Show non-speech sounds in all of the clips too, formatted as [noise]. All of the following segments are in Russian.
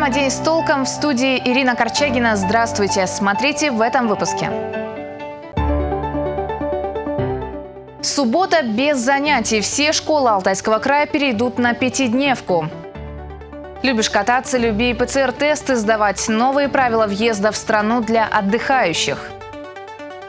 Программа «День с толком» в студии Ирина Корчагина. Здравствуйте. Смотрите в этом выпуске. Суббота без занятий. Все школы Алтайского края перейдут на пятидневку. Любишь кататься, люби ПЦР-тесты сдавать. Новые правила въезда в страну для отдыхающих.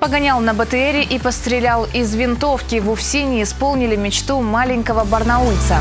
Погонял на БТРе и пострелял из винтовки. В Уфсине исполнили мечту маленького барнаульца.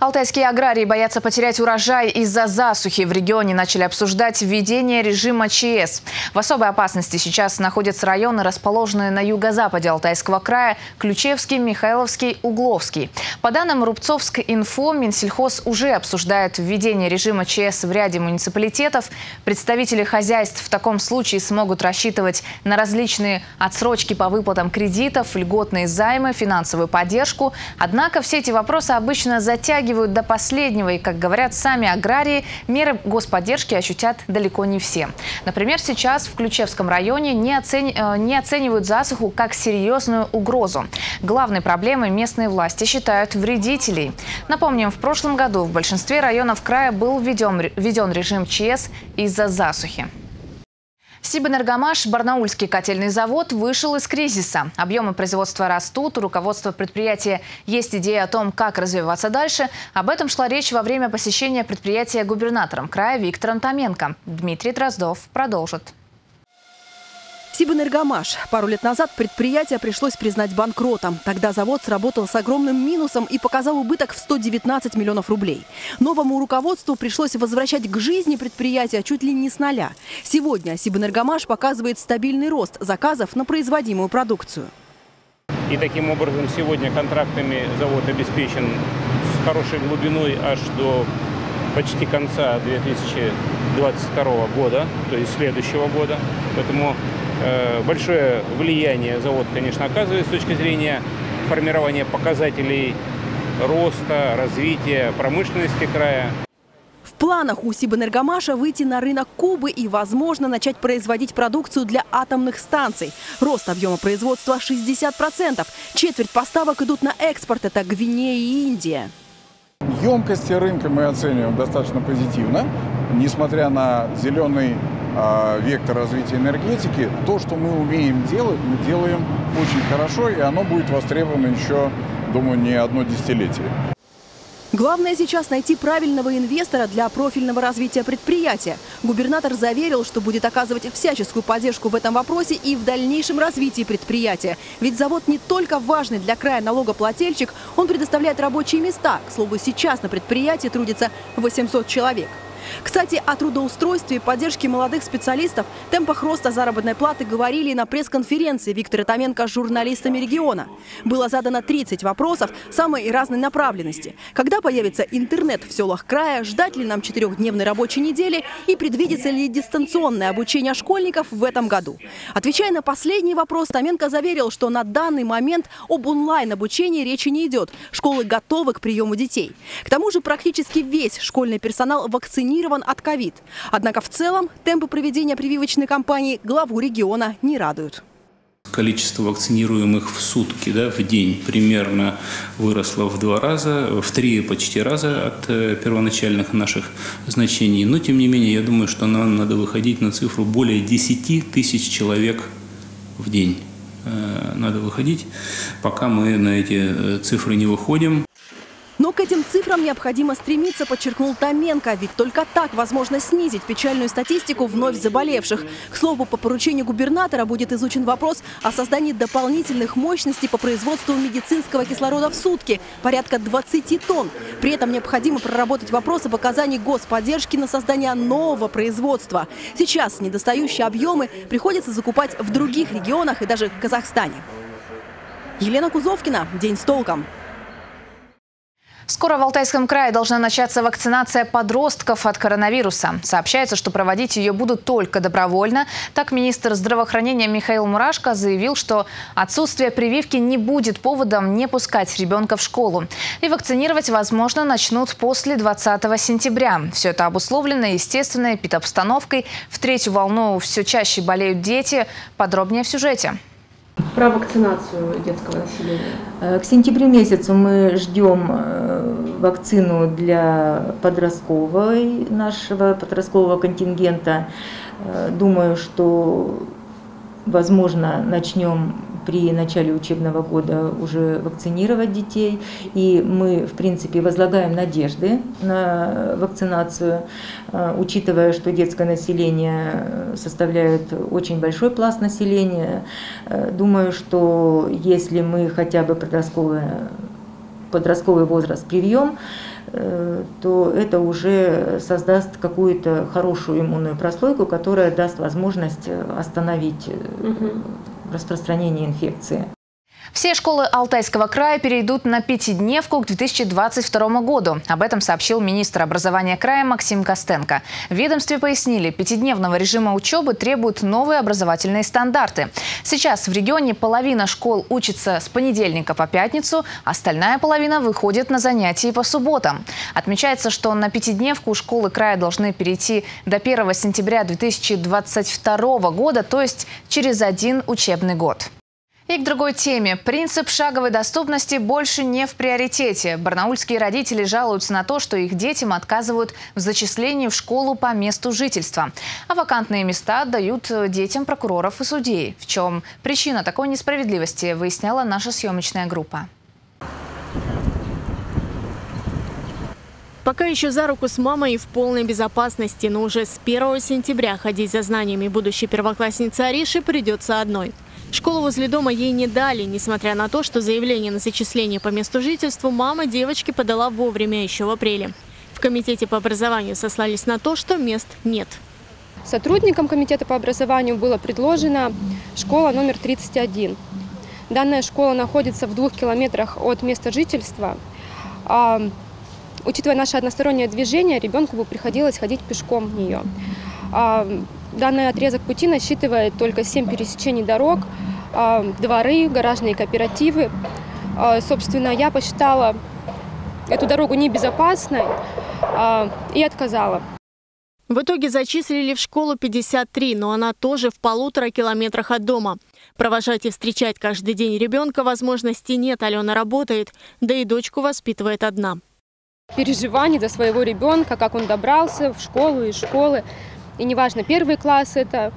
Алтайские аграрии боятся потерять урожай из-за засухи. В регионе начали обсуждать введение режима ЧС. В особой опасности сейчас находятся районы, расположенные на юго-западе Алтайского края – Ключевский, Михайловский, Угловский. По данным Рубцовск-Инфо, Минсельхоз уже обсуждает введение режима ЧС в ряде муниципалитетов. Представители хозяйств в таком случае смогут рассчитывать на различные отсрочки по выплатам кредитов, льготные займы, финансовую поддержку. Однако все эти вопросы обычно затягивают дотягивают до последнего. И, как говорят сами аграрии, меры господдержки ощутят далеко не все. Например, сейчас в Ключевском районе не, оцени... Э, не оценивают засуху как серьезную угрозу. Главной проблемой местные власти считают вредителей. Напомним, в прошлом году в большинстве районов края был введен, введен режим ЧС из-за засухи. Сибэнергомаш, Барнаульский котельный завод, вышел из кризиса. Объемы производства растут, у руководства предприятия есть идея о том, как развиваться дальше. Об этом шла речь во время посещения предприятия губернатором края Виктором Томенко. Дмитрий Дроздов продолжит. Сибэнергомаш. Пару лет назад предприятие пришлось признать банкротом. Тогда завод сработал с огромным минусом и показал убыток в 119 миллионов рублей. Новому руководству пришлось возвращать к жизни предприятия чуть ли не с нуля. Сегодня Сибэнергомаш показывает стабильный рост заказов на производимую продукцию. И таким образом сегодня контрактами завод обеспечен с хорошей глубиной аж до почти конца 2022 года, то есть следующего года. Поэтому большое влияние завод, конечно, оказывает с точки зрения формирования показателей роста, развития промышленности края. В планах у Сибэнергомаша выйти на рынок Кубы и, возможно, начать производить продукцию для атомных станций. Рост объема производства 60%. Четверть поставок идут на экспорт. Это Гвинея и Индия. Емкости рынка мы оцениваем достаточно позитивно. Несмотря на зеленый а, вектор развития энергетики, то, что мы умеем делать, мы делаем очень хорошо, и оно будет востребовано еще, думаю, не одно десятилетие. Главное сейчас найти правильного инвестора для профильного развития предприятия. Губернатор заверил, что будет оказывать всяческую поддержку в этом вопросе и в дальнейшем развитии предприятия. Ведь завод не только важный для края налогоплательщик, он предоставляет рабочие места. К слову, сейчас на предприятии трудится 800 человек. Кстати, о трудоустройстве и поддержке молодых специалистов, темпах роста заработной платы говорили на пресс-конференции Виктора Томенко с журналистами региона. Было задано 30 вопросов самой разной направленности. Когда появится интернет в селах края, ждать ли нам четырехдневной рабочей недели и предвидится ли дистанционное обучение школьников в этом году? Отвечая на последний вопрос, Томенко заверил, что на данный момент об онлайн-обучении речи не идет. Школы готовы к приему детей. К тому же практически весь школьный персонал вакцинирован вакцинирован от ковид. Однако в целом темпы проведения прививочной кампании главу региона не радуют. Количество вакцинируемых в сутки, да, в день примерно выросло в два раза, в три почти раза от э, первоначальных наших значений. Но, тем не менее, я думаю, что нам надо выходить на цифру более 10 тысяч человек в день. Э, надо выходить. Пока мы на эти э, цифры не выходим, к этим цифрам необходимо стремиться, подчеркнул Томенко, ведь только так возможно снизить печальную статистику вновь заболевших. К слову, по поручению губернатора будет изучен вопрос о создании дополнительных мощностей по производству медицинского кислорода в сутки, порядка 20 тонн. При этом необходимо проработать вопрос об оказании господдержки на создание нового производства. Сейчас недостающие объемы приходится закупать в других регионах и даже в Казахстане. Елена Кузовкина. День с толком. Скоро в Алтайском крае должна начаться вакцинация подростков от коронавируса. Сообщается, что проводить ее будут только добровольно. Так министр здравоохранения Михаил Мурашко заявил, что отсутствие прививки не будет поводом не пускать ребенка в школу. И вакцинировать, возможно, начнут после 20 сентября. Все это обусловлено естественной эпидобстановкой. В третью волну все чаще болеют дети. Подробнее в сюжете. Про вакцинацию детского населения. К сентябрю месяцу мы ждем вакцину для подростковой, нашего подросткового контингента. Думаю, что, возможно, начнем при начале учебного года уже вакцинировать детей. И мы, в принципе, возлагаем надежды на вакцинацию, э, учитывая, что детское население составляет очень большой пласт населения. Э, думаю, что если мы хотя бы подростковое подростковый возраст привьем, э, то это уже создаст какую-то хорошую иммунную прослойку, которая даст возможность остановить угу распространения инфекции. Все школы Алтайского края перейдут на пятидневку к 2022 году. Об этом сообщил министр образования края Максим Костенко. В ведомстве пояснили, пятидневного режима учебы требуют новые образовательные стандарты. Сейчас в регионе половина школ учится с понедельника по пятницу, остальная половина выходит на занятия по субботам. Отмечается, что на пятидневку школы края должны перейти до 1 сентября 2022 года, то есть через один учебный год. И к другой теме. Принцип шаговой доступности больше не в приоритете. Барнаульские родители жалуются на то, что их детям отказывают в зачислении в школу по месту жительства. А вакантные места дают детям прокуроров и судей. В чем причина такой несправедливости, выясняла наша съемочная группа. Пока еще за руку с мамой и в полной безопасности, но уже с 1 сентября ходить за знаниями будущей первоклассницы Ариши придется одной – Школу возле дома ей не дали, несмотря на то, что заявление на зачисление по месту жительства мама девочки подала вовремя, еще в апреле. В комитете по образованию сослались на то, что мест нет. Сотрудникам комитета по образованию было предложена школа номер 31. Данная школа находится в двух километрах от места жительства. А, учитывая наше одностороннее движение, ребенку бы приходилось ходить пешком в нее. Данный отрезок пути насчитывает только 7 пересечений дорог, а, дворы, гаражные кооперативы. А, собственно, я посчитала эту дорогу небезопасной а, и отказала. В итоге зачислили в школу 53, но она тоже в полутора километрах от дома. Провожать и встречать каждый день ребенка возможности нет, Алена работает, да и дочку воспитывает одна. Переживаний за своего ребенка, как он добрался в школу и школы, и неважно, первый класс это,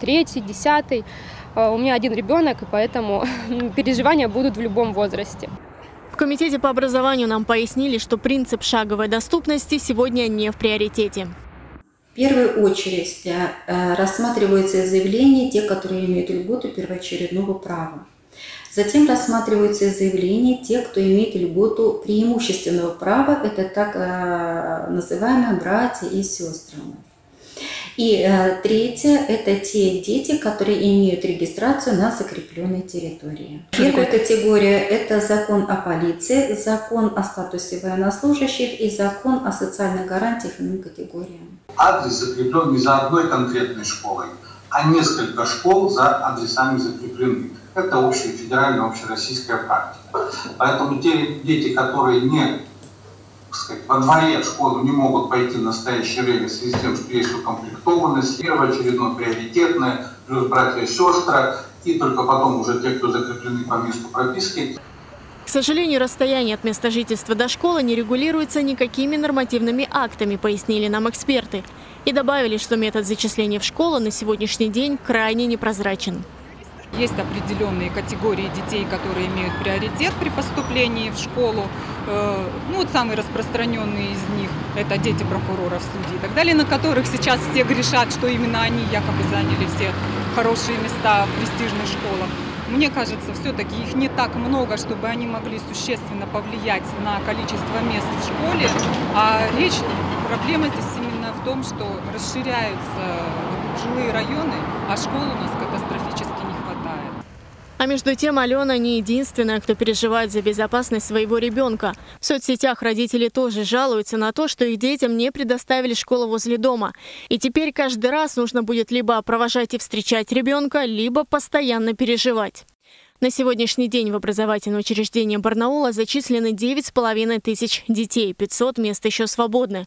третий, десятый. А, у меня один ребенок, и поэтому [laughs] переживания будут в любом возрасте. В Комитете по образованию нам пояснили, что принцип шаговой доступности сегодня не в приоритете. В первую очередь э, рассматриваются заявления, те, которые имеют льготу первоочередного права. Затем рассматриваются заявления те, кто имеет льготу преимущественного права, это так э, называемые братья и сестры. И э, третье – это те дети, которые имеют регистрацию на закрепленной территории. Первая категория – это закон о полиции, закон о статусе военнослужащих и закон о социальных гарантиях иным категориям. Адрес закреплен не за одной конкретной школой, а несколько школ за адресами закреплены. Это общая федеральная, общероссийская практика. Поэтому те дети, которые не сказать, во дворе в школу не могут пойти в настоящее время в связи с тем, что есть укомплектованность, первоочередно приоритетная, плюс братья и сестры, и только потом уже те, кто закреплены по месту прописки. К сожалению, расстояние от места жительства до школы не регулируется никакими нормативными актами, пояснили нам эксперты. И добавили, что метод зачисления в школу на сегодняшний день крайне непрозрачен. Есть определенные категории детей, которые имеют приоритет при поступлении в школу. Э, ну, вот самые распространенные из них – это дети прокуроров, судей и так далее, на которых сейчас все грешат, что именно они якобы заняли все хорошие места в престижных школах. Мне кажется, все-таки их не так много, чтобы они могли существенно повлиять на количество мест в школе. А речь, проблема здесь именно в том, что расширяются жилые районы, а школ у нас катастрофически а между тем Алена не единственная, кто переживает за безопасность своего ребенка. В соцсетях родители тоже жалуются на то, что их детям не предоставили школу возле дома. И теперь каждый раз нужно будет либо провожать и встречать ребенка, либо постоянно переживать. На сегодняшний день в образовательное учреждение Барнаула зачислены 9,5 тысяч детей, 500 мест еще свободны.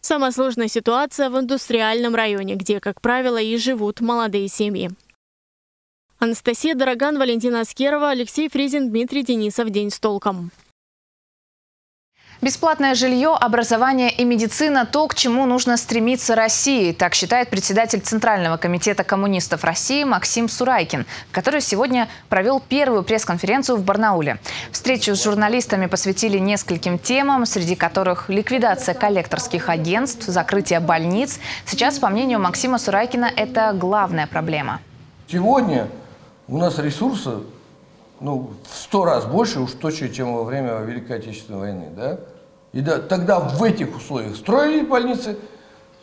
Самая сложная ситуация в индустриальном районе, где, как правило, и живут молодые семьи. Анастасия Дороган, Валентина Аскерова, Алексей Фризин, Дмитрий Денисов. День с толком. Бесплатное жилье, образование и медицина – то, к чему нужно стремиться России. Так считает председатель Центрального комитета коммунистов России Максим Сурайкин, который сегодня провел первую пресс-конференцию в Барнауле. Встречу с журналистами посвятили нескольким темам, среди которых ликвидация коллекторских агентств, закрытие больниц. Сейчас, по мнению Максима Сурайкина, это главная проблема. Сегодня у нас ресурсы ну, в сто раз больше уж точно, чем во время Великой Отечественной войны, да? И да, тогда в этих условиях строили больницы,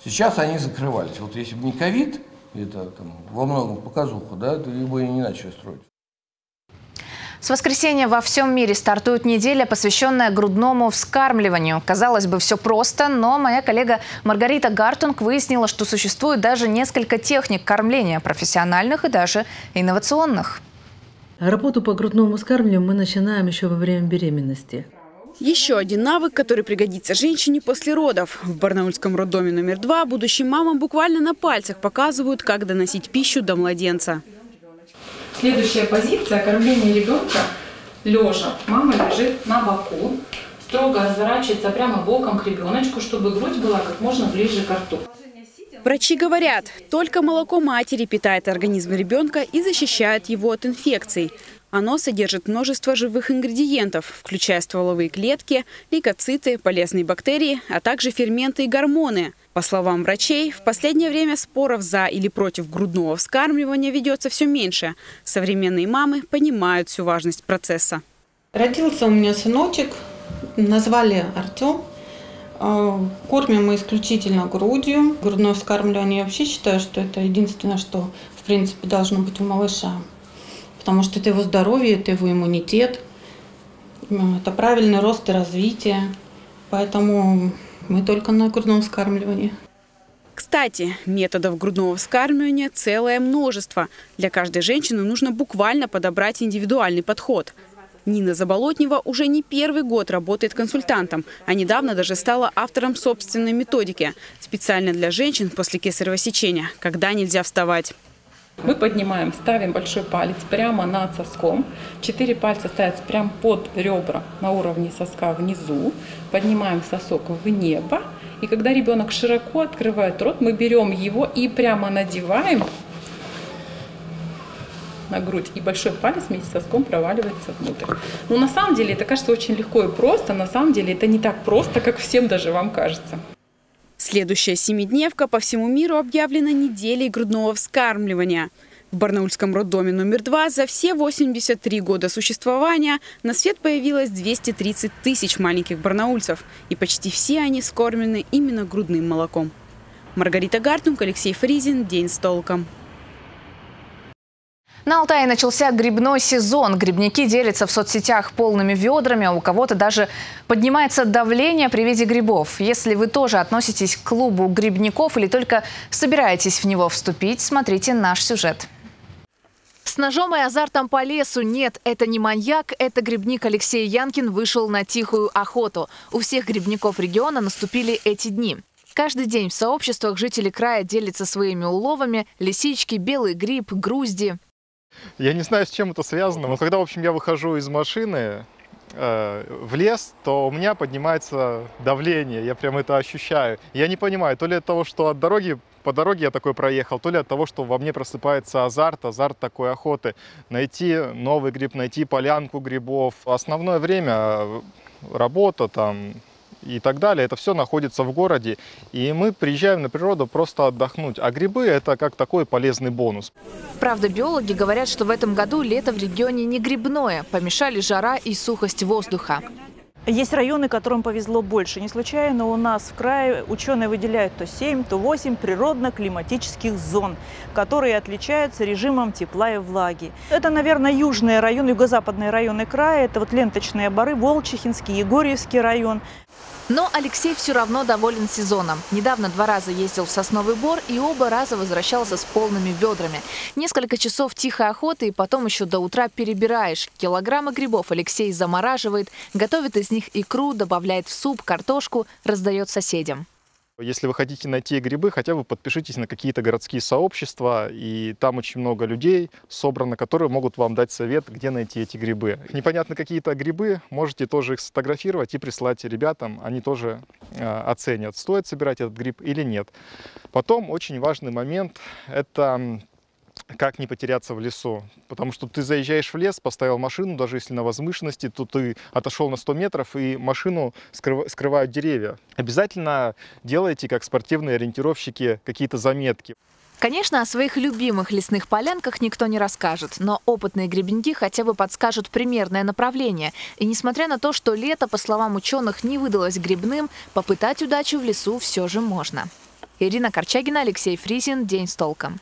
сейчас они закрывались. Вот если бы не ковид, это там, во многом показуха, да, то бы и не начали строить. С воскресенья во всем мире стартует неделя, посвященная грудному вскармливанию. Казалось бы, все просто, но моя коллега Маргарита Гартунг выяснила, что существует даже несколько техник кормления, профессиональных и даже инновационных. Работу по грудному вскармливанию мы начинаем еще во время беременности. Еще один навык, который пригодится женщине после родов. В Барнаульском роддоме номер два будущим мамам буквально на пальцах показывают, как доносить пищу до младенца. Следующая позиция – кормление ребенка лежа. Мама лежит на боку, строго разворачивается прямо боком к ребеночку, чтобы грудь была как можно ближе к рту. Врачи говорят, только молоко матери питает организм ребенка и защищает его от инфекций. Оно содержит множество живых ингредиентов, включая стволовые клетки, лейкоциты, полезные бактерии, а также ферменты и гормоны. По словам врачей, в последнее время споров за или против грудного вскармливания ведется все меньше. Современные мамы понимают всю важность процесса. Родился у меня сыночек, назвали Артем. А, кормим мы исключительно грудью. Грудное вскармливание я вообще считаю, что это единственное, что в принципе должно быть у малыша. Потому что это его здоровье, это его иммунитет, это правильный рост и развитие. Поэтому мы только на грудном вскармливании. Кстати, методов грудного вскармливания целое множество. Для каждой женщины нужно буквально подобрать индивидуальный подход – Нина Заболотнева уже не первый год работает консультантом, а недавно даже стала автором собственной методики, специально для женщин после кесарево сечения, когда нельзя вставать. Мы поднимаем, ставим большой палец прямо над соском. Четыре пальца ставятся прямо под ребра на уровне соска внизу. Поднимаем сосок в небо. И когда ребенок широко открывает рот, мы берем его и прямо надеваем на грудь, и большой палец вместе с соском проваливается внутрь. Но на самом деле это кажется очень легко и просто, на самом деле это не так просто, как всем даже вам кажется. Следующая семидневка по всему миру объявлена неделей грудного вскармливания. В Барнаульском роддоме номер два за все 83 года существования на свет появилось 230 тысяч маленьких барнаульцев. И почти все они скормлены именно грудным молоком. Маргарита Гартунг, Алексей Фризин. День с толком. На Алтае начался грибной сезон. Грибники делятся в соцсетях полными ведрами, а у кого-то даже поднимается давление при виде грибов. Если вы тоже относитесь к клубу грибников или только собираетесь в него вступить, смотрите наш сюжет. С ножом и азартом по лесу нет, это не маньяк, это грибник Алексей Янкин вышел на тихую охоту. У всех грибников региона наступили эти дни. Каждый день в сообществах жители края делятся своими уловами – лисички, белый гриб, грузди. Я не знаю, с чем это связано, но когда, в общем, я выхожу из машины э, в лес, то у меня поднимается давление, я прям это ощущаю. Я не понимаю, то ли от того, что от дороги по дороге я такой проехал, то ли от того, что во мне просыпается азарт, азарт такой охоты. Найти новый гриб, найти полянку грибов. Основное время э, работа, там, и так далее. Это все находится в городе, и мы приезжаем на природу просто отдохнуть. А грибы – это как такой полезный бонус. Правда, биологи говорят, что в этом году лето в регионе не грибное. Помешали жара и сухость воздуха. Есть районы, которым повезло больше. Не случайно у нас в крае ученые выделяют то 7, то 8 природно-климатических зон, которые отличаются режимом тепла и влаги. Это, наверное, южные районы, юго-западные районы края. Это вот Ленточные бары, Волчихинский, Егорьевский район. Но Алексей все равно доволен сезоном. Недавно два раза ездил в Сосновый Бор и оба раза возвращался с полными ведрами. Несколько часов тихой охоты и потом еще до утра перебираешь. Килограммы грибов Алексей замораживает, готовит из них икру, добавляет в суп, картошку, раздает соседям. Если вы хотите найти грибы, хотя бы подпишитесь на какие-то городские сообщества, и там очень много людей собрано, которые могут вам дать совет, где найти эти грибы. Непонятно какие-то грибы, можете тоже их сфотографировать и прислать ребятам, они тоже э, оценят, стоит собирать этот гриб или нет. Потом очень важный момент – это как не потеряться в лесу. Потому что ты заезжаешь в лес, поставил машину, даже если на возвышенности, то ты отошел на 100 метров, и машину скрыв... скрывают деревья. Обязательно делайте, как спортивные ориентировщики, какие-то заметки. Конечно, о своих любимых лесных полянках никто не расскажет, но опытные грибники хотя бы подскажут примерное направление. И несмотря на то, что лето, по словам ученых, не выдалось грибным, попытать удачу в лесу все же можно. Ирина Корчагина, Алексей Фризин. День с толком.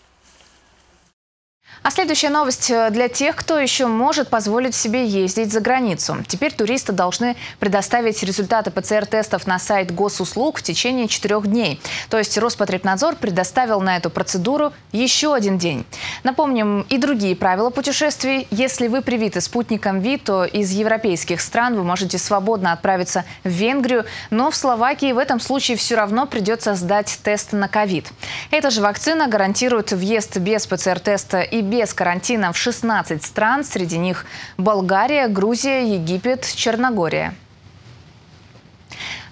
А следующая новость э, для тех, кто еще может позволить себе ездить за границу. Теперь туристы должны предоставить результаты ПЦР-тестов на сайт госуслуг в течение четырех дней. То есть Роспотребнадзор предоставил на эту процедуру еще один день. Напомним и другие правила путешествий. Если вы привиты спутником ВИ, то из европейских стран вы можете свободно отправиться в Венгрию, но в Словакии в этом случае все равно придется сдать тест на ковид. Эта же вакцина гарантирует въезд без ПЦР-теста и без карантина в 16 стран, среди них Болгария, Грузия, Египет, Черногория.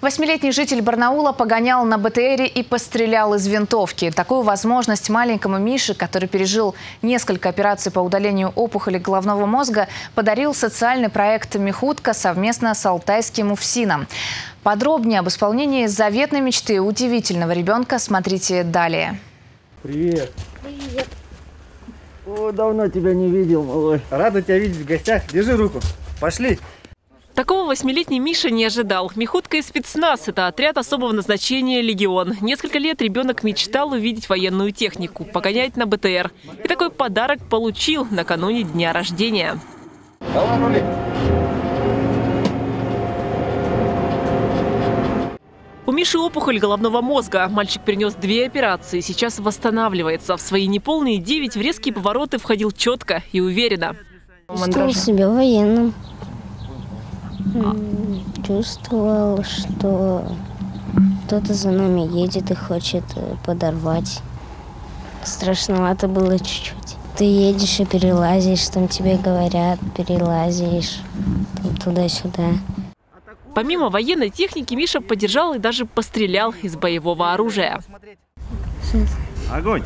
Восьмилетний житель Барнаула погонял на БТРе и пострелял из винтовки. Такую возможность маленькому Мише, который пережил несколько операций по удалению опухоли головного мозга, подарил социальный проект «Мехутка» совместно с Алтайским УФСИНом. Подробнее об исполнении заветной мечты удивительного ребенка смотрите далее. Привет. Привет. О, давно тебя не видел, малой. Рада тебя видеть в гостях. Держи руку. Пошли. Такого восьмилетний Миша не ожидал. Мехутка и спецназ – это отряд особого назначения «Легион». Несколько лет ребенок мечтал увидеть военную технику, погонять на БТР. И такой подарок получил накануне дня рождения. Давай, рули. У Миши опухоль головного мозга. Мальчик перенес две операции, сейчас восстанавливается. В свои неполные девять в резкие повороты входил четко и уверенно. Чувствовал себя военным. Чувствовал, что кто-то за нами едет и хочет э, подорвать. Страшновато было чуть-чуть. Ты едешь и перелазишь, там тебе говорят, перелазишь туда-сюда. Помимо военной техники, Миша поддержал и даже пострелял из боевого оружия. Огонь!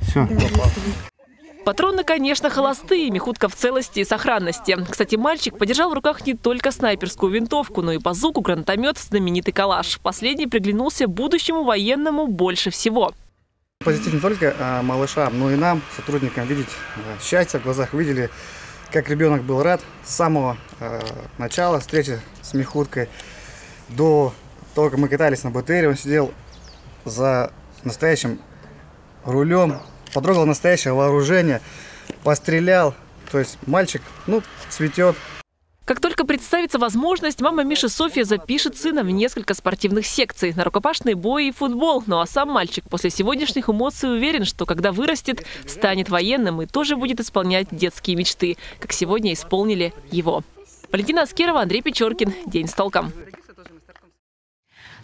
Все. Патроны, конечно, холостые, мехутка в целости и сохранности. Кстати, мальчик подержал в руках не только снайперскую винтовку, но и базуку, гранатомет, знаменитый калаш. Последний приглянулся будущему военному больше всего. Позитив не только а, малышам, но и нам, сотрудникам, видеть а, счастье в глазах, видели как ребенок был рад с самого э, начала встречи с Мехуткой до того, как мы катались на БТРе, он сидел за настоящим рулем, потрогал настоящее вооружение, пострелял. То есть мальчик, ну, цветет. Как только представится возможность, мама Миши Софья запишет сына в несколько спортивных секций на рукопашный бой и футбол. Ну а сам мальчик после сегодняшних эмоций уверен, что когда вырастет, станет военным и тоже будет исполнять детские мечты, как сегодня исполнили его. Валентина Аскерова, Андрей Печоркин. День с толком.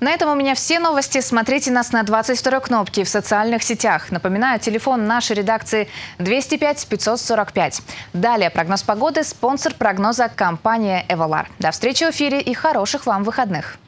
На этом у меня все новости. Смотрите нас на 22 кнопке в социальных сетях. Напоминаю, телефон нашей редакции 205 545. Далее прогноз погоды. Спонсор прогноза – компания «Эволар». До встречи в эфире и хороших вам выходных.